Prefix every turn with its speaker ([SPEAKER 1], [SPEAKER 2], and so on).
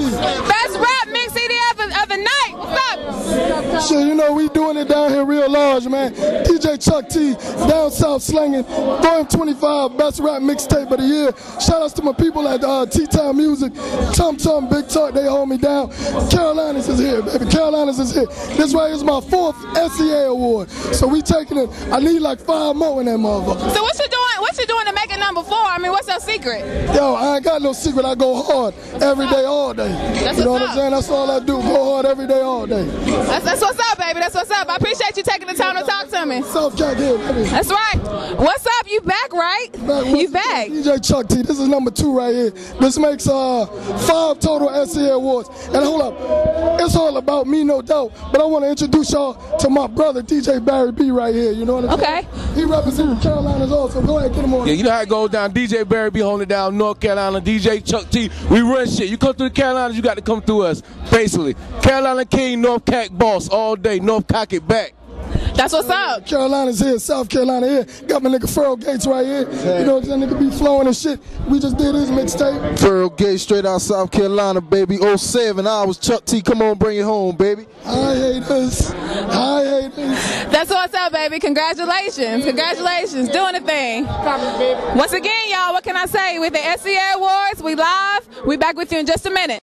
[SPEAKER 1] Best rap, mix CD of the, of the night. What's up?
[SPEAKER 2] Shit, you know we doing it down here real large, man. DJ Chuck T, down south slanging, Volume 25, best rap mixtape of the year. Shout outs to my people at uh, T-Town Music, Tum Tum, Big Talk, they hold me down. Carolinas is here, baby. Carolinas is here. This right is my fourth SEA award, so we taking it. I need like five more in that motherfucker.
[SPEAKER 1] So what doing to number four? I mean, what's your secret?
[SPEAKER 2] Yo, I ain't got no secret. I go hard every day, all day.
[SPEAKER 1] That's
[SPEAKER 2] you know
[SPEAKER 1] what's
[SPEAKER 2] what I'm saying? That's all I do. Go hard every day, all day.
[SPEAKER 1] That's, that's what's up, baby. That's what's up. I appreciate you taking the time to talk to me.
[SPEAKER 2] South Jack here, baby.
[SPEAKER 1] That's right. What's up? You back, right?
[SPEAKER 2] Back with
[SPEAKER 1] You back.
[SPEAKER 2] DJ Chuck T. This is number two right here. This makes uh five total SEA awards. And hold up, it's all about me, no doubt. But I want to introduce y'all to my brother, DJ Barry B. right here. You know what I'm saying?
[SPEAKER 1] Okay.
[SPEAKER 2] He represents the Carolinas also. Go ahead, get him on.
[SPEAKER 3] Yeah, you know how it goes down. DJ Barry be holding down North Carolina. DJ Chuck T. We run shit. You come through the Carolinas, you got to come through us. Basically, Carolina King, North Cack boss all day. North cock it back.
[SPEAKER 1] That's what's up.
[SPEAKER 2] Carolina's here, South Carolina here. Got my nigga Furl Gates right here. You know what I'm saying? Nigga be flowing and shit. We just did his mixtape.
[SPEAKER 4] Furrow Gates straight out South Carolina, baby. 07 hours. Chuck T, come on, bring it home, baby.
[SPEAKER 2] I hate us. I hate us.
[SPEAKER 1] That's Congratulations. Congratulations. Doing the thing. Once again, y'all, what can I say? With the SEA Awards, we live. We back with you in just a minute.